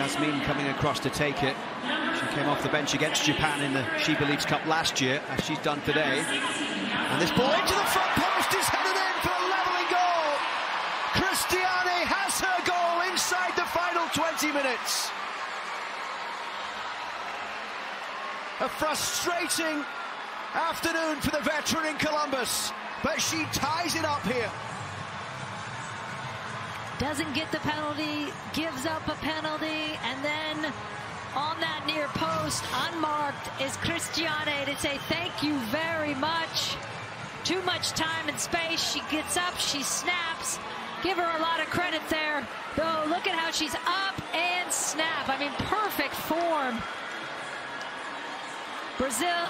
Yasmin coming across to take it. She came off the bench against Japan in the She Believes Cup last year, as she's done today. And this ball into the front post is headed in for a levelling goal. Cristiane has her goal inside the final 20 minutes. A frustrating afternoon for the veteran in Columbus, but she ties it up here. Doesn't get the penalty, gives up a penalty, and then on that near post, unmarked, is Cristiane to say thank you very much. Too much time and space. She gets up, she snaps. Give her a lot of credit there. Though, look at how she's up and snap. I mean, perfect form. Brazil.